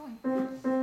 ruim.